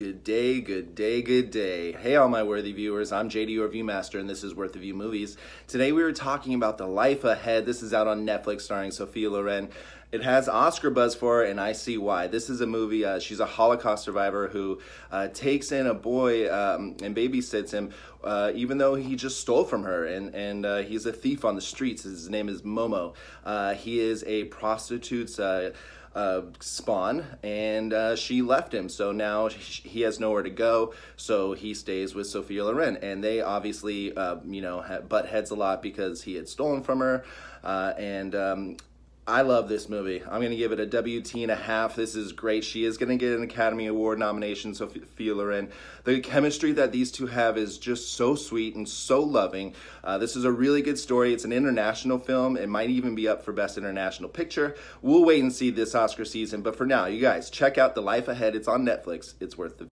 Good day, good day, good day. Hey, all my worthy viewers. I'm JD, your Viewmaster, and this is Worth the View Movies. Today we were talking about The Life Ahead. This is out on Netflix starring Sophia Loren. It has Oscar buzz for her, and I see why. This is a movie, uh, she's a Holocaust survivor who uh, takes in a boy um, and babysits him, uh, even though he just stole from her, and, and uh, he's a thief on the streets. His name is Momo. Uh, he is a prostitute's uh, spawn, and uh, she left him. So now he has nowhere to go. So he stays with Sophia Loren, and they obviously, uh, you know, butt heads a lot because he had stolen from her. Uh, and um, I love this movie. I'm going to give it a WT and a half. This is great. She is going to get an Academy Award nomination, so feel her in. The chemistry that these two have is just so sweet and so loving. Uh, this is a really good story. It's an international film. It might even be up for Best International Picture. We'll wait and see this Oscar season. But for now, you guys, check out The Life Ahead. It's on Netflix. It's worth the